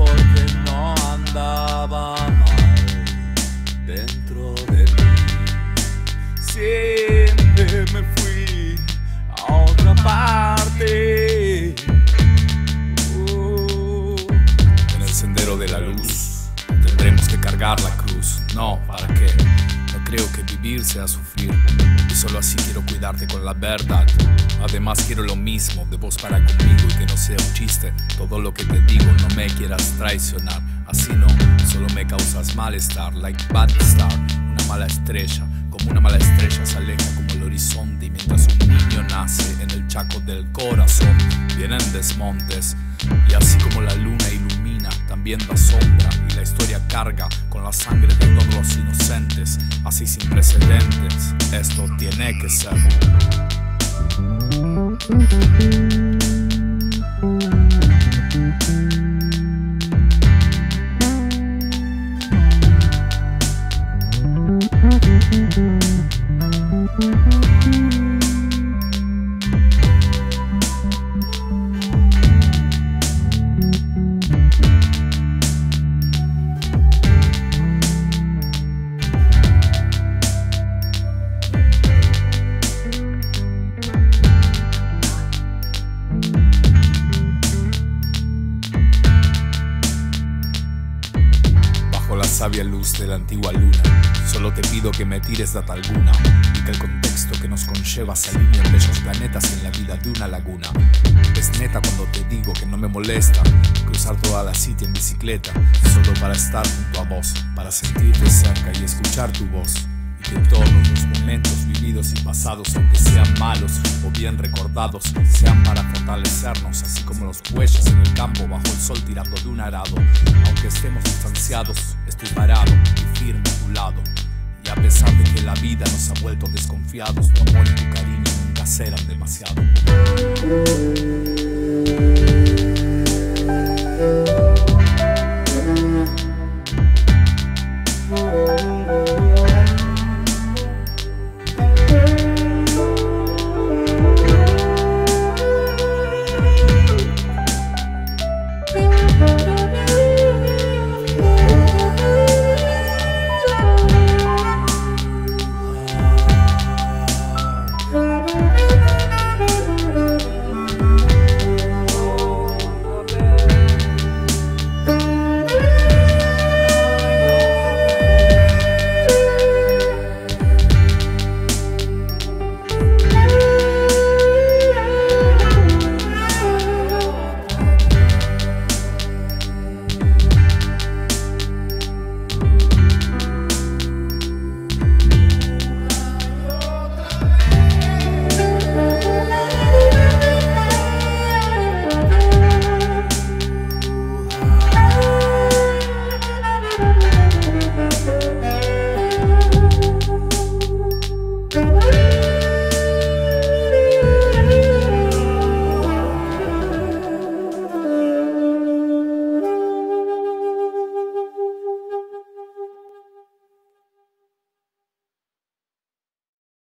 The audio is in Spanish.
porque no andaba mal dentro de mí. Siempre me fui a otra parte. Oh, en el sendero de la luz tendremos que cargar la cruz. No, ¿para qué? No creo que vivir sea sufrir. Y solo así quiero cuidarte con la verdad. Además quiero lo mismo de vos para conmigo y que no sea Todo lo que te digo no me quieras traicionar. Así no, solo me causas malestar. Like bad star, una mala estrella. Como una mala estrella se aleja como el horizonte. Y mientras un niño nace en el chaco del corazón, vienen desmontes. Y así como la luna ilumina, también da sombra. Y la historia carga con la sangre de todos los inocentes. Así sin precedentes, esto tiene que ser. Bajo la sabia luz de la antigua luna, solo te pido que me tires data alguna y que el contexto que nos conlleva se alinee en bellos planetas en la vida de una laguna. Es neta cuando te digo que no me molesta cruzar toda la city en bicicleta, solo para estar junto a vos, para sentirte cerca y escuchar tu voz. Que todos los momentos vividos y pasados, aunque sean malos o bien recordados, sean para fortalecernos, así como los huellas en el campo bajo el sol tirando de un arado. Aunque estemos distanciados, estoy parado y firme a tu lado. Y a pesar de que la vida nos ha vuelto desconfiados, tu amor y tu cariño nunca serán demasiado.